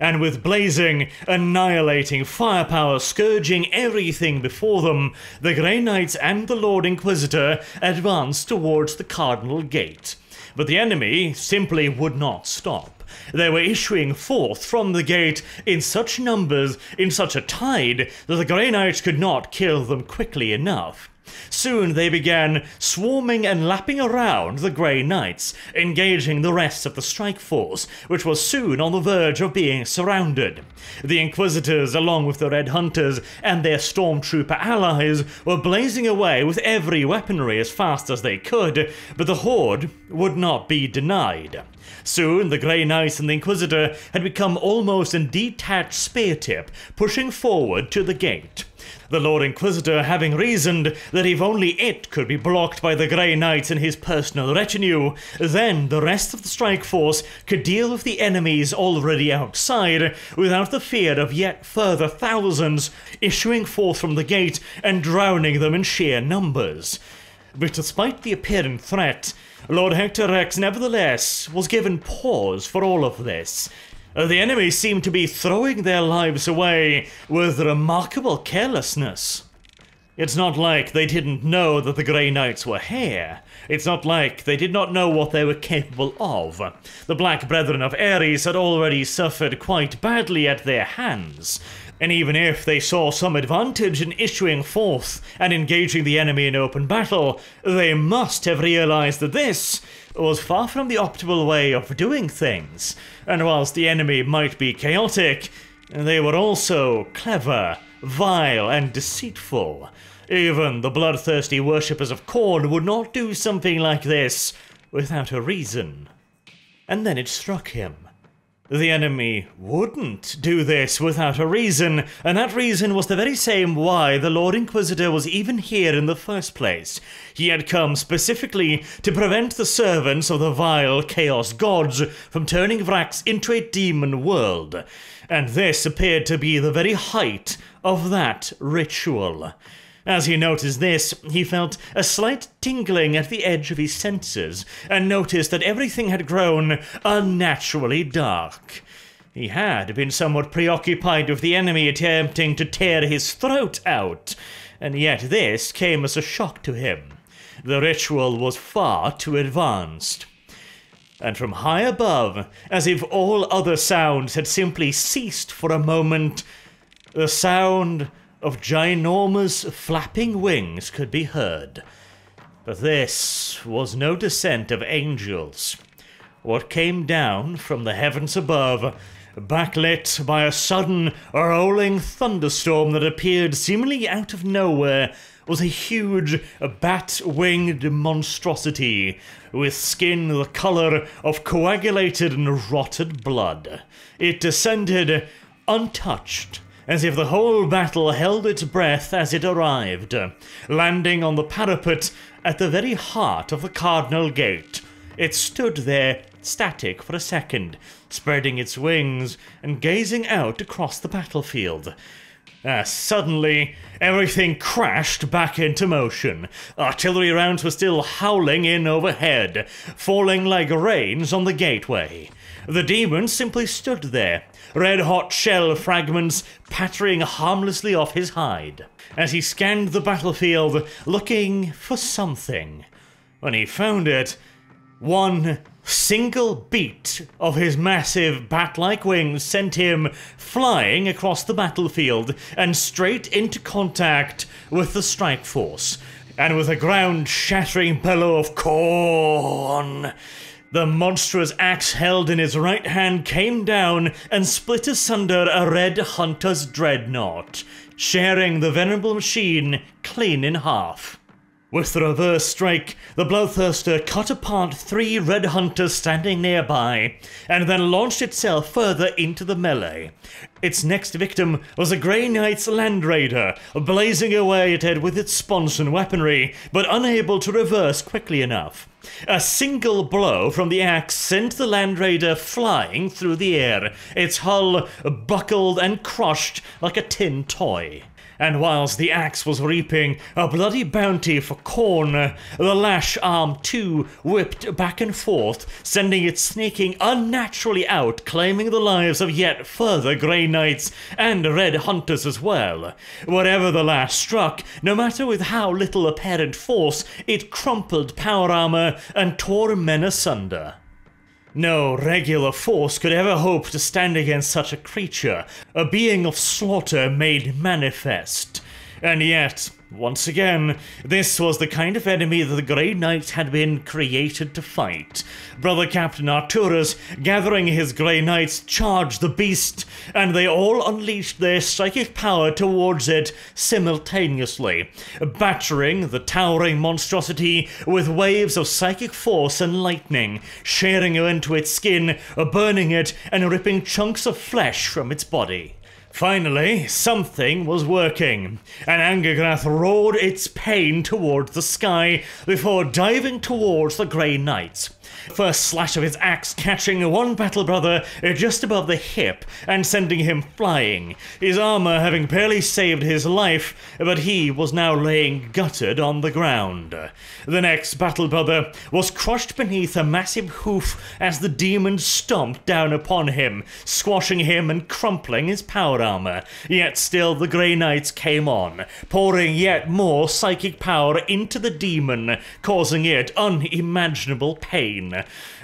And with blazing, annihilating firepower scourging everything before them, the Grey Knights and the Lord Inquisitor advanced towards the Cardinal Gate. But the enemy simply would not stop. They were issuing forth from the gate in such numbers, in such a tide, that the Grey Knights could not kill them quickly enough. Soon they began swarming and lapping around the Grey Knights, engaging the rest of the strike force, which was soon on the verge of being surrounded. The Inquisitors, along with the Red Hunters and their stormtrooper allies, were blazing away with every weaponry as fast as they could, but the Horde would not be denied. Soon the Grey Knights and the Inquisitor had become almost a detached spear tip, pushing forward to the gate. The Lord Inquisitor having reasoned that if only it could be blocked by the Grey Knights and his personal retinue, then the rest of the strike force could deal with the enemies already outside without the fear of yet further thousands issuing forth from the gate and drowning them in sheer numbers. But despite the apparent threat, Lord Hector Rex nevertheless was given pause for all of this. The enemy seemed to be throwing their lives away with remarkable carelessness. It's not like they didn't know that the Grey Knights were here. It's not like they did not know what they were capable of. The Black Brethren of Ares had already suffered quite badly at their hands, and even if they saw some advantage in issuing forth and engaging the enemy in open battle, they must have realized that this was far from the optimal way of doing things, and whilst the enemy might be chaotic, they were also clever, vile, and deceitful. Even the bloodthirsty worshippers of Khorne would not do something like this without a reason. And then it struck him. The enemy wouldn't do this without a reason, and that reason was the very same why the Lord Inquisitor was even here in the first place. He had come specifically to prevent the servants of the vile Chaos Gods from turning Vraks into a demon world, and this appeared to be the very height of that ritual. As he noticed this, he felt a slight tingling at the edge of his senses, and noticed that everything had grown unnaturally dark. He had been somewhat preoccupied with the enemy attempting to tear his throat out, and yet this came as a shock to him. The ritual was far too advanced. And from high above, as if all other sounds had simply ceased for a moment, the sound of ginormous flapping wings could be heard. But this was no descent of angels. What came down from the heavens above, backlit by a sudden rolling thunderstorm that appeared seemingly out of nowhere, was a huge bat winged monstrosity with skin the color of coagulated and rotted blood. It descended untouched, as if the whole battle held its breath as it arrived, landing on the parapet at the very heart of the Cardinal Gate. It stood there static for a second, spreading its wings and gazing out across the battlefield. Uh, suddenly, everything crashed back into motion. Artillery rounds were still howling in overhead, falling like rains on the gateway. The demon simply stood there, red hot shell fragments pattering harmlessly off his hide, as he scanned the battlefield looking for something. When he found it, one single beat of his massive bat like wings sent him flying across the battlefield and straight into contact with the strike force. And with a ground shattering bellow of Khorne, the monstrous axe held in his right hand came down and split asunder a red hunter's dreadnought, sharing the venerable machine clean in half. With the reverse strike, the Bloodthirster cut apart three red hunters standing nearby, and then launched itself further into the melee. Its next victim was a Grey Knight's Land Raider, blazing away at it with its sponson weaponry, but unable to reverse quickly enough. A single blow from the axe sent the Land Raider flying through the air, its hull buckled and crushed like a tin toy and whilst the axe was reaping a bloody bounty for Khorne, the lash arm too whipped back and forth, sending it sneaking unnaturally out, claiming the lives of yet further Grey Knights and Red Hunters as well. Wherever the lash struck, no matter with how little apparent force, it crumpled power armor and tore men asunder. No regular force could ever hope to stand against such a creature, a being of slaughter made manifest. And yet, once again, this was the kind of enemy that the Grey Knight had been created to fight. Brother Captain Arturus, gathering his Grey Knights, charged the beast, and they all unleashed their psychic power towards it simultaneously, battering the towering monstrosity with waves of psychic force and lightning, shearing into its skin, burning it, and ripping chunks of flesh from its body. Finally, something was working, and An'ggrath roared its pain towards the sky before diving towards the Grey Knights. First slash of his axe catching one battle brother just above the hip and sending him flying, his armor having barely saved his life, but he was now laying gutted on the ground. The next battle brother was crushed beneath a massive hoof as the demon stomped down upon him, squashing him and crumpling his power armor. Yet still the Grey Knights came on, pouring yet more psychic power into the demon, causing it unimaginable pain.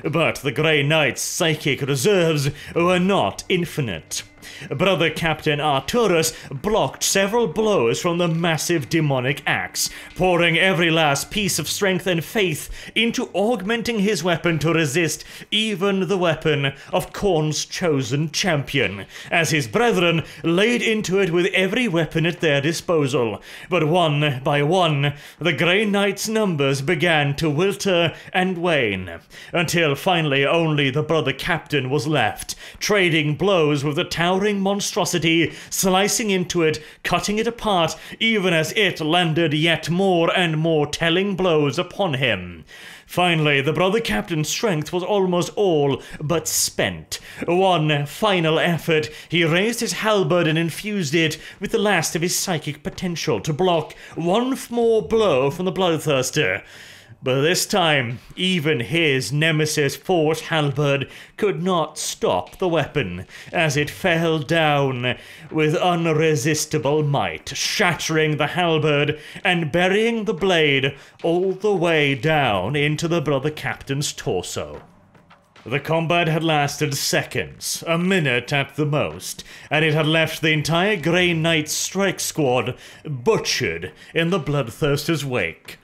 But the Grey Knight's psychic reserves were not infinite. Brother Captain Arturus blocked several blows from the massive demonic axe, pouring every last piece of strength and faith into augmenting his weapon to resist even the weapon of Khorne's chosen champion, as his brethren laid into it with every weapon at their disposal. But one by one, the Grey Knight's numbers began to wilter and wane, until finally only the brother captain was left, trading blows with the towering monstrosity, slicing into it, cutting it apart, even as it landed yet more and more telling blows upon him. Finally, the brother captain's strength was almost all but spent. One final effort, he raised his halberd and infused it with the last of his psychic potential to block one more blow from the bloodthirster. But this time, even his nemesis Force Halberd could not stop the weapon, as it fell down with unresistible might, shattering the halberd and burying the blade all the way down into the brother captain's torso. The combat had lasted seconds, a minute at the most, and it had left the entire Grey Knight strike squad butchered in the Bloodthirster's wake.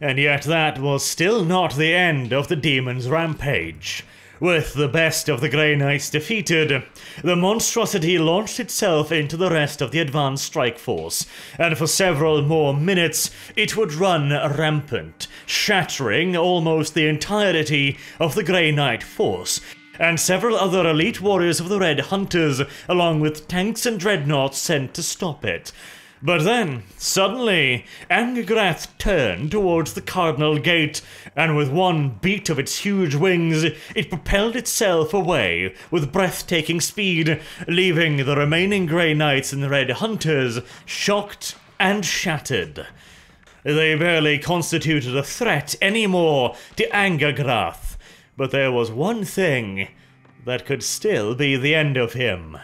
And yet that was still not the end of the demon's rampage. With the best of the Grey Knights defeated, the monstrosity launched itself into the rest of the advanced strike force, and for several more minutes it would run rampant, shattering almost the entirety of the Grey Knight force, and several other elite warriors of the Red Hunters, along with tanks and dreadnoughts sent to stop it. But then, suddenly, An'ggrath turned towards the Cardinal Gate, and with one beat of its huge wings, it propelled itself away with breathtaking speed, leaving the remaining Grey Knights and the Red Hunters shocked and shattered. They barely constituted a threat anymore to An'ggrath, but there was one thing that could still be the end of him.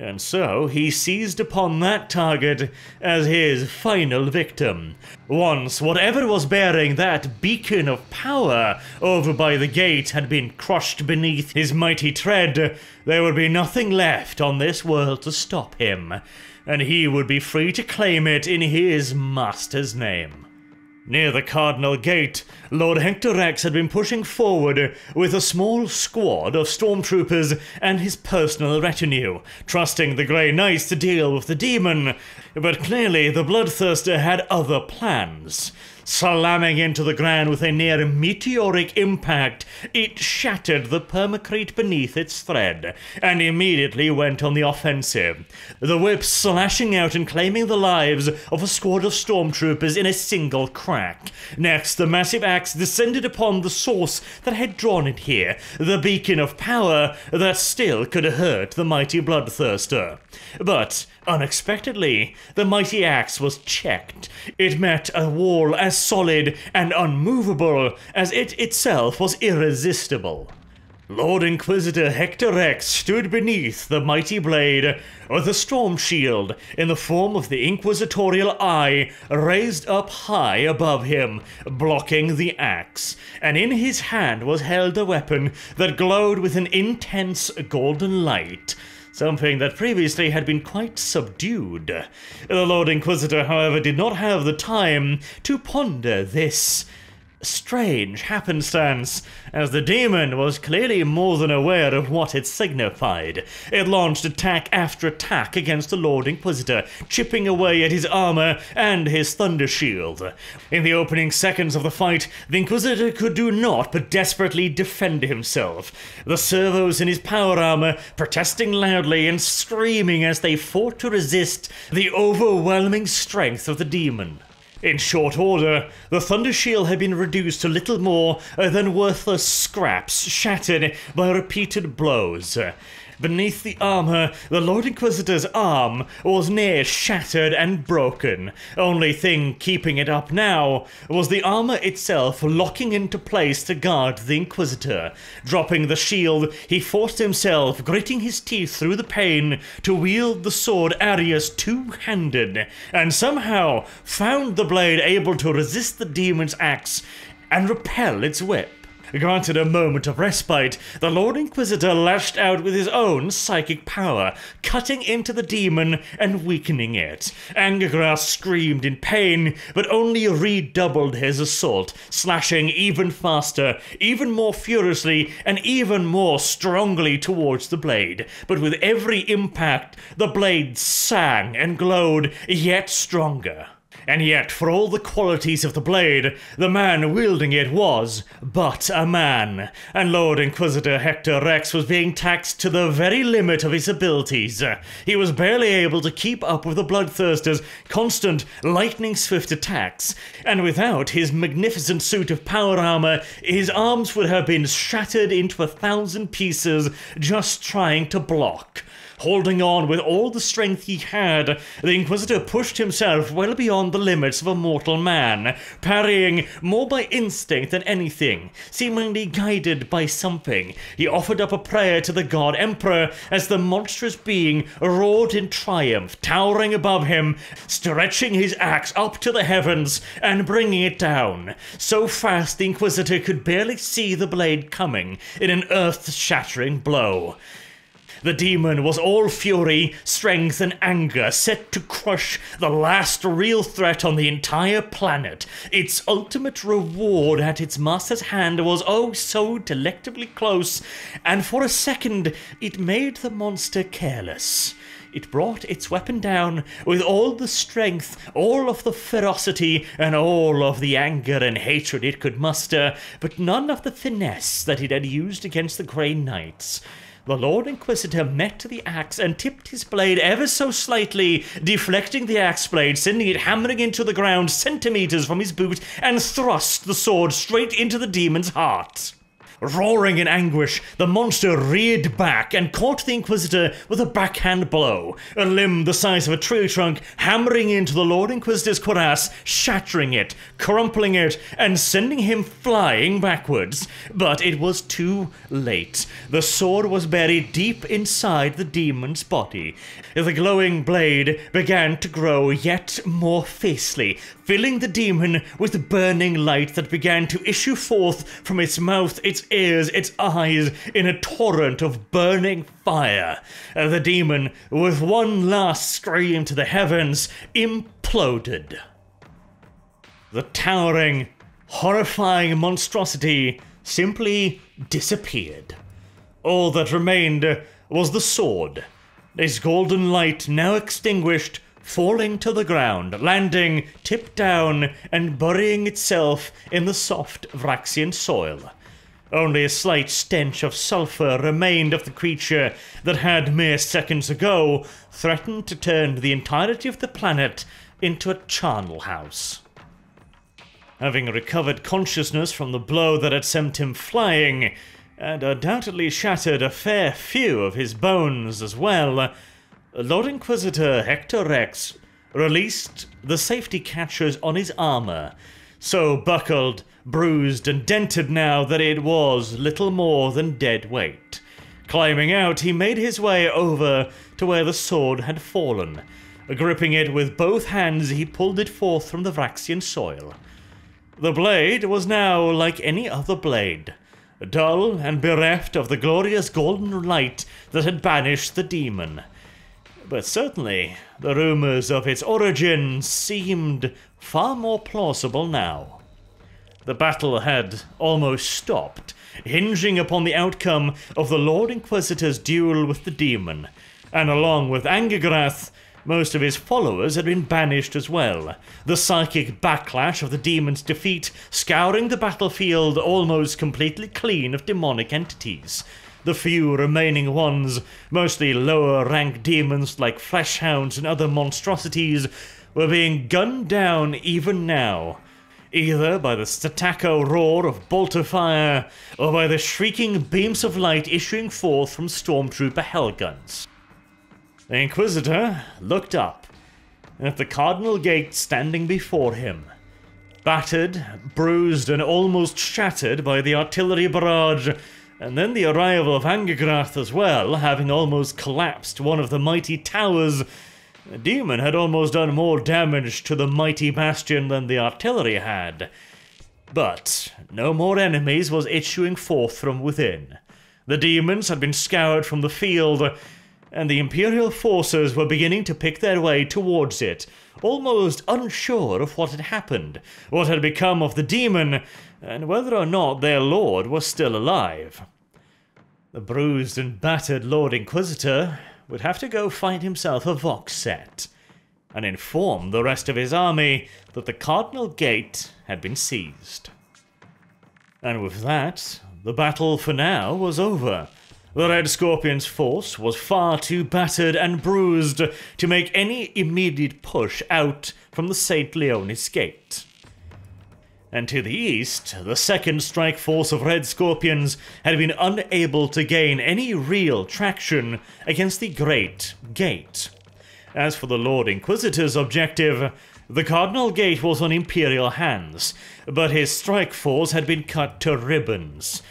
And so he seized upon that target as his final victim. Once whatever was bearing that beacon of power over by the gate had been crushed beneath his mighty tread, there would be nothing left on this world to stop him, and he would be free to claim it in his master's name. Near the Cardinal Gate, Lord Hector Rex had been pushing forward with a small squad of stormtroopers and his personal retinue, trusting the Grey Knights to deal with the demon. But clearly, the Bloodthirster had other plans. Slamming into the ground with a near meteoric impact, it shattered the permacrete beneath its thread and immediately went on the offensive. The whip slashing out and claiming the lives of a squad of stormtroopers in a single crack. Next, the massive axe descended upon the source that had drawn it here, the beacon of power that still could hurt the mighty Bloodthirster. But Unexpectedly, the mighty axe was checked. It met a wall as solid and unmovable as it itself was irresistible. Lord Inquisitor Hector Rex stood beneath the mighty blade with a storm shield in the form of the Inquisitorial Eye raised up high above him, blocking the axe, and in his hand was held a weapon that glowed with an intense golden light something that previously had been quite subdued. The Lord Inquisitor, however, did not have the time to ponder this strange happenstance, as the demon was clearly more than aware of what it signified. It launched attack after attack against the Lord Inquisitor, chipping away at his armor and his thunder shield. In the opening seconds of the fight, the Inquisitor could do naught but desperately defend himself. The servos in his power armor protesting loudly and screaming as they fought to resist the overwhelming strength of the demon. In short order, the Thunder Shield had been reduced to little more than worthless scraps shattered by repeated blows. Beneath the armor, the Lord Inquisitor's arm was near shattered and broken. Only thing keeping it up now was the armor itself locking into place to guard the Inquisitor. Dropping the shield, he forced himself, gritting his teeth through the pain, to wield the sword Arius two-handed, and somehow found the blade able to resist the demon's axe and repel its whip. Granted a moment of respite, the Lord Inquisitor lashed out with his own psychic power, cutting into the demon and weakening it. An'ggrath screamed in pain, but only redoubled his assault, slashing even faster, even more furiously, and even more strongly towards the blade. But with every impact, the blade sang and glowed yet stronger. And yet, for all the qualities of the blade, the man wielding it was but a man, and Lord Inquisitor Hector Rex was being taxed to the very limit of his abilities. He was barely able to keep up with the Bloodthirster's constant, lightning swift attacks, and without his magnificent suit of power armor, his arms would have been shattered into a thousand pieces just trying to block. Holding on with all the strength he had, the Inquisitor pushed himself well beyond the limits of a mortal man, parrying more by instinct than anything, seemingly guided by something. He offered up a prayer to the God Emperor as the monstrous being roared in triumph, towering above him, stretching his axe up to the heavens and bringing it down. So fast the Inquisitor could barely see the blade coming in an earth shattering blow. The demon was all fury, strength, and anger, set to crush the last real threat on the entire planet. Its ultimate reward at its master's hand was oh so delectably close, and for a second it made the monster careless. It brought its weapon down with all the strength, all of the ferocity, and all of the anger and hatred it could muster, but none of the finesse that it had used against the Grey Knights. The Lord Inquisitor met the axe and tipped his blade ever so slightly, deflecting the axe blade, sending it hammering into the ground centimeters from his boot, and thrust the sword straight into the demon's heart. Roaring in anguish, the monster reared back and caught the Inquisitor with a backhand blow, a limb the size of a tree trunk hammering into the Lord Inquisitor's cuirass, shattering it, crumpling it, and sending him flying backwards. But it was too late. The sword was buried deep inside the demon's body. The glowing blade began to grow yet more fiercely, filling the demon with burning light that began to issue forth from its mouth, its ears, its eyes in a torrent of burning fire. Uh, the demon, with one last scream to the heavens, imploded. The towering, horrifying monstrosity simply disappeared. All that remained was the sword, its golden light now extinguished falling to the ground, landing tip down and burying itself in the soft Vraksian soil. Only a slight stench of sulphur remained of the creature that had mere seconds ago threatened to turn the entirety of the planet into a charnel house. Having recovered consciousness from the blow that had sent him flying, and undoubtedly shattered a fair few of his bones as well, Lord Inquisitor Hector Rex released the safety catchers on his armor, so buckled, bruised, and dented now that it was little more than dead weight. Climbing out, he made his way over to where the sword had fallen. Gripping it with both hands, he pulled it forth from the Vraksian soil. The blade was now like any other blade, dull and bereft of the glorious golden light that had banished the demon but certainly the rumors of its origin seemed far more plausible now. The battle had almost stopped, hinging upon the outcome of the Lord Inquisitor's duel with the demon, and along with An'ggrath, most of his followers had been banished as well, the psychic backlash of the demon's defeat scouring the battlefield almost completely clean of demonic entities, the few remaining ones, mostly lower rank demons like fleshhounds and other monstrosities, were being gunned down even now, either by the staccato roar of bolter fire or by the shrieking beams of light issuing forth from stormtrooper hellguns. The Inquisitor looked up at the Cardinal Gate standing before him. Battered, bruised, and almost shattered by the artillery barrage and then the arrival of An'ggrath as well, having almost collapsed one of the mighty towers. The demon had almost done more damage to the mighty bastion than the artillery had. But no more enemies was issuing forth from within. The demons had been scoured from the field, and the Imperial forces were beginning to pick their way towards it, almost unsure of what had happened, what had become of the demon, and whether or not their lord was still alive. The bruised and battered Lord Inquisitor would have to go find himself a Vox set and inform the rest of his army that the Cardinal Gate had been seized. And with that, the battle for now was over. The Red Scorpion's force was far too battered and bruised to make any immediate push out from the St. Leonis Gate. And to the east, the second strike force of Red Scorpions had been unable to gain any real traction against the Great Gate. As for the Lord Inquisitor's objective, the Cardinal Gate was on Imperial hands, but his strike force had been cut to ribbons.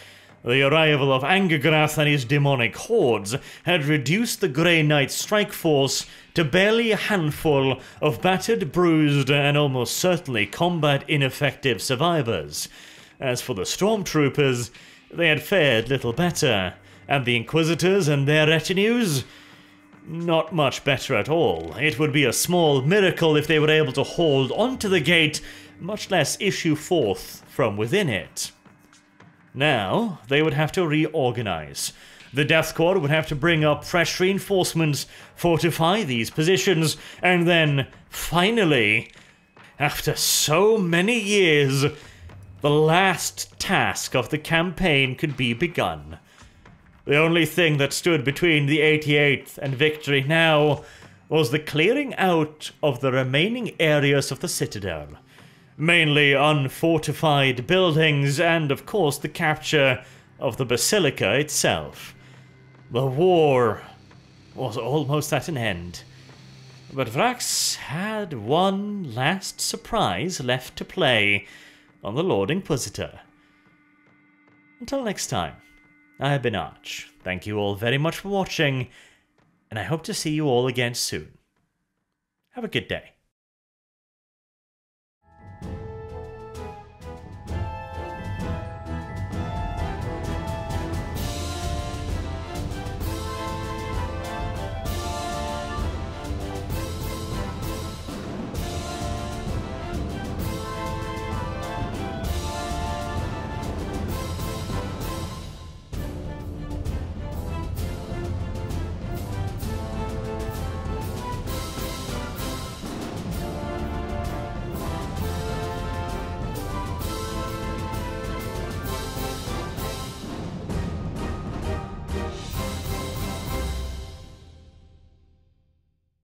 The arrival of An'ggrath and his demonic hordes had reduced the Grey Knight's strike force to barely a handful of battered, bruised, and almost certainly combat ineffective survivors. As for the stormtroopers, they had fared little better, and the Inquisitors and their retinues, not much better at all. It would be a small miracle if they were able to hold onto the gate, much less issue forth from within it. Now, they would have to reorganize. The Death Korps would have to bring up fresh reinforcements, fortify these positions, and then, finally, after so many years, the last task of the campaign could be begun. The only thing that stood between the 88th and victory now was the clearing out of the remaining areas of the Citadel mainly unfortified buildings, and of course the capture of the basilica itself. The war was almost at an end. But Vraks had one last surprise left to play on the Lord Inquisitor. Until next time, I have been Arch. Thank you all very much for watching, and I hope to see you all again soon. Have a good day.